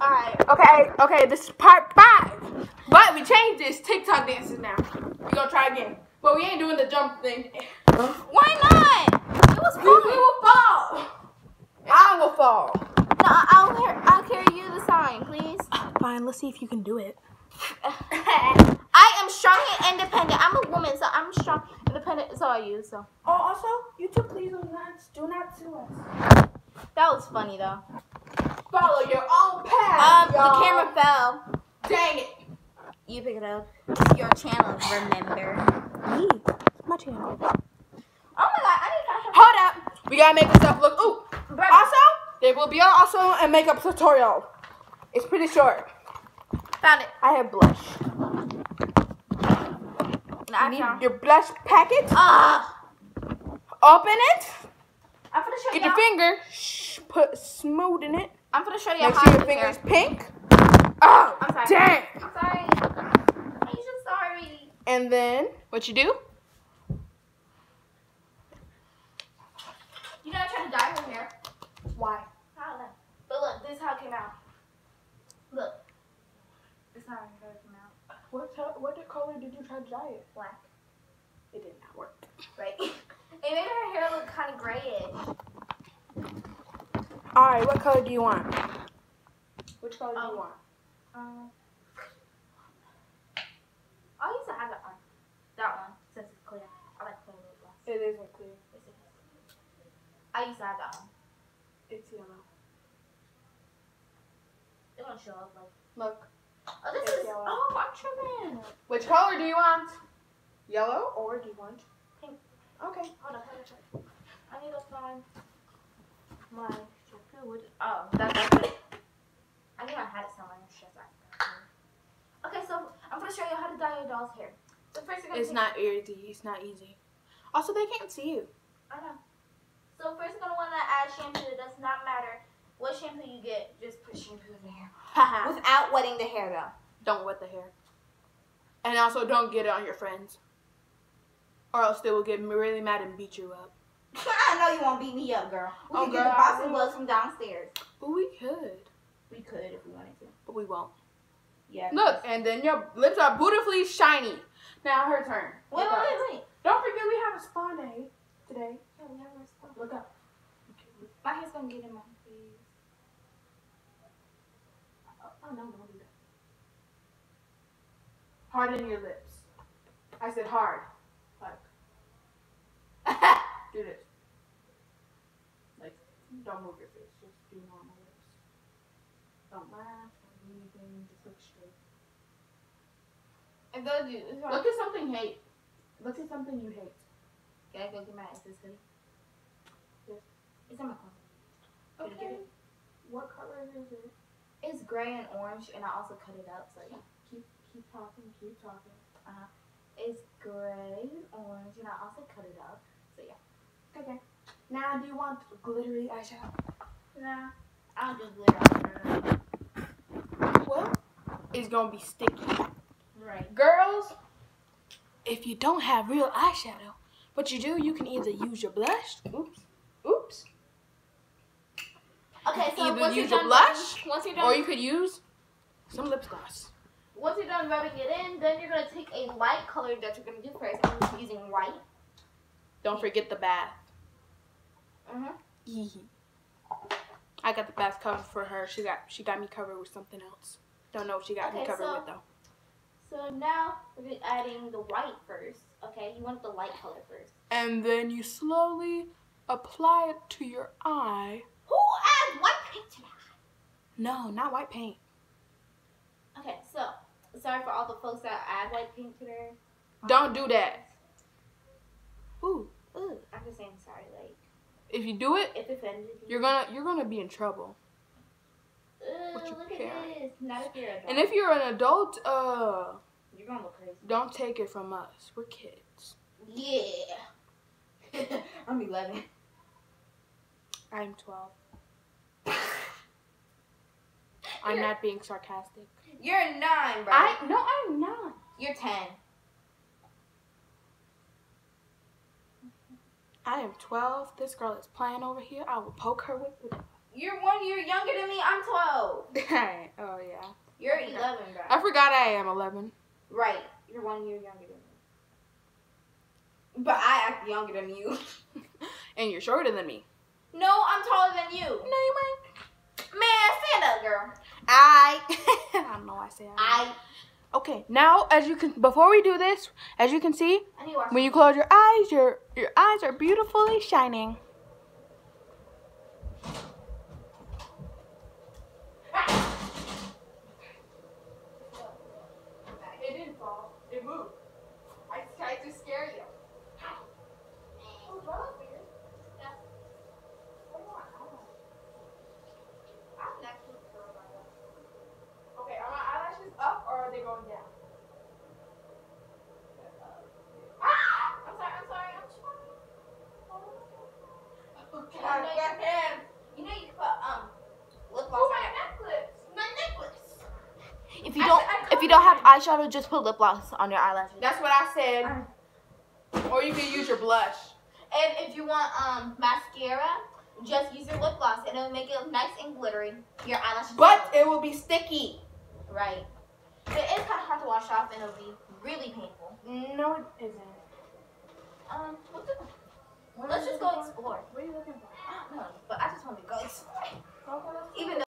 Alright. Okay, okay, this is part five. But we changed this TikTok dances now. We're gonna try again. But we ain't doing the jump thing. Why not? It was We, fun. we will fall. I will fall. No, I'll, I'll carry you the sign, please. Ah, fine, let's see if you can do it. I am strong and independent. I'm a woman, so I'm strong, and independent. So are you. So Oh, also, you two please do not, do not sue us. that was funny though. Follow your own Um, path, the y'all. camera fell. Dang it. You pick it up. Your channel, remember? Me, my channel. Oh my god, I need to catch Hold up. We gotta make ourselves look. Ooh. up. Also, there will be also a makeup tutorial. It's pretty short. Found it. I have blush. No, I You need found. your blush packet. Ah, Open it. I'm gonna show Get you. your finger. Shh, put smooth in it. I'm gonna show you Make how sure your do hair. finger's pink. Oh, I'm oh, sorry. dang. I'm sorry. I'm just sorry. And then what you do? You know, I tried to dye her hair. Why? I don't know. But look, this is how it came out. Look. This is how hair came out. What what color did you try to dye it? Black. It did not work. Right? it made her hair look kind of grayish. All right, what color do you want? Which color do Um, you want? Um, I used to have that one. That one, since it's clear. I like clear gloss. It isn't clear. Yes, it is. I used to have that one. It's yellow. It won't show up like. Look. Oh, this It's is. yellow. Oh, I'm tripping. Which color do you want? Yellow or do you want Pink. Okay. Hold on, hold on. I need to find my shampoo. Which, oh, that's it. I knew I had it somewhere. It's just I forgot. Okay, so I'm gonna show you how to dye your doll's hair. So first you're gonna It's take- not easy. It's not easy. Also, they can't see you. I know. So first you're gonna want to add shampoo. It does not matter what shampoo you get. Just put shampoo in the hair without wetting the hair though. don't wet the hair. And also, don't get it on your friends. Or else they will get really mad and beat you up. I know you won't beat me up, girl. We Oh, can girl, get the I boxing gloves from downstairs. But we could. We could if we wanted to. But we won't. Yeah. Look, and then your lips are beautifully shiny. Now her turn. Wait, wait, wait, wait. Don't forget we have a spa day today. Yeah, we have a stuff. Look up. My hair's gonna get in my face. Oh, oh, no, don't do that. Harden your lips. I said hard. Like, do this. Like, don't move your face. Just do normal lips. Don't laugh. Don't do anything. Just look straight. I go do. Look at something hate. Look at something you hate. I go get my SS hoodie? Yes. It's in my closet. Get? What color is it? It's gray and orange, and I also cut it up. So yeah. Keep keep talking. Keep talking. Uh-huh. It's gray and orange, and I also cut it up. So yeah. Okay. Now, do you want glittery eyeshadow? Nah, I don't do glitter. Well, it's gonna be sticky. Right. Girls, if you don't have real eyeshadow, what you do, you can either use your blush. Oops. Oops. Okay, so Either once use you're your done blush, rubbing- once you're done, Or you could use some lip gloss. once you're done rubbing it in, then you're gonna take a light color that you're gonna do first. I'm just using white. Don't forget the bath. Mhm. I got the bath cover for her. She got she got me covered with something else. Don't know what she got me covered so- with though. So now we're adding the white first. Okay, you want the light color first. And then you slowly apply it to your eye. Who adds white paint to that? No, not white paint. Okay, so sorry for all the folks that add white paint to their. Don't do that. Ooh, Ooh, I'm just saying sorry. Like, if you do it, if offended you. you're gonna you're gonna be in trouble. Ooh, with care. at this. Not if you're a And if you're an adult, uh, you're gonna look crazy. don't take it from us. We're kids. Yeah. I'm 11. I'm 12. I'm not being sarcastic. You're nine, bro. I no, I'm not. You're 10. I am 12. This girl is playing over here. I will poke her with the. You're one year younger than me. I'm 12. oh yeah. You're Okay. 11, bro. I forgot I am 11. Right. You're one year younger than me. But I act younger than you. And you're shorter than me. No, I'm taller than you. No, you might. Man, stand up, girl. I. I don't know why I say I. I. Okay, now as you can, before we do this, as you can see, I need to watch. when you close your eyes, your your eyes are beautifully shining. It didn't fall. It moved. I tried to scare you. Oh, that was weird. Yeah. I'm next to the girl, by the way. Okay, are my eyelashes up or are they going down? Ah! I'm sorry, I'm sorry, I'm trying. Okay. I know Get hands. You know you put um lip gloss Oh, on my it. necklace. My necklace. If you I don't, said I if you don't have eyeshadow, just put lip gloss on your eyelashes. That's what I said. Or you can use your blush. And if you want um mascara, just use your lip gloss and it'll make it nice and glittery. Your eyelashes. But it will be sticky. right. But it's kind of hard to wash off and it'll be really painful. No, it isn't. Um, what the, What let's just go for? explore. What are you looking for? I don't know, but I just want to go explore. Go for it. Even though.